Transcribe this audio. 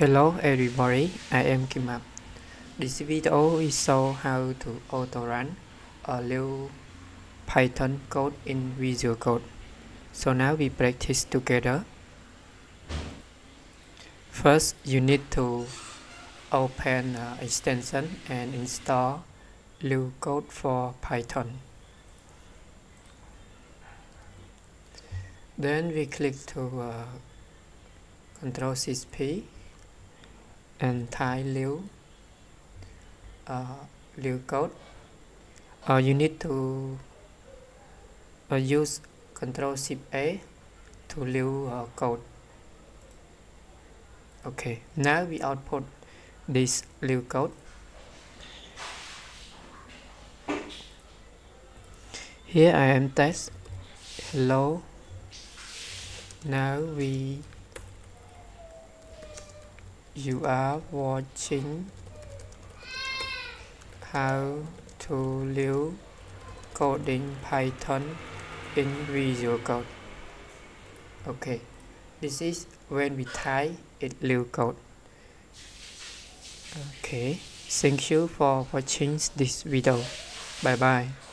Hello everybody, I am Kimhab. This video is show how to auto run a new Python code in Visual Code. So now we practice together. First, you need to open uh, extension and install LiveCode for Python. Then we click to uh, Control CP and type new uh, new code. Uh, you need to uh, use Control Shift A to new uh, code. Okay, now we output this new code. Here I am test. Hello. Now we you are watching how to learn coding Python in Visual Code. Okay, this is when we type it real code. Okay, thank you for watching this video. Bye bye.